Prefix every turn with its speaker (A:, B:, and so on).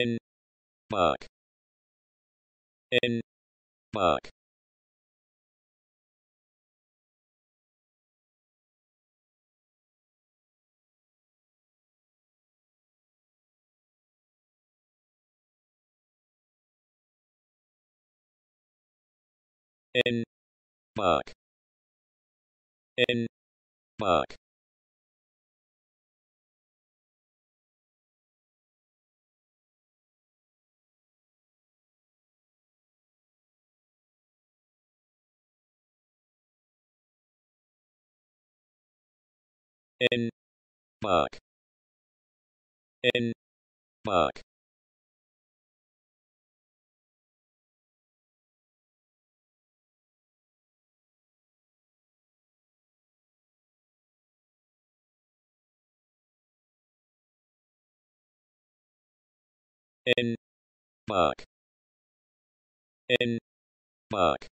A: in buck in buck in buck in buck in buck in buck in buck in buck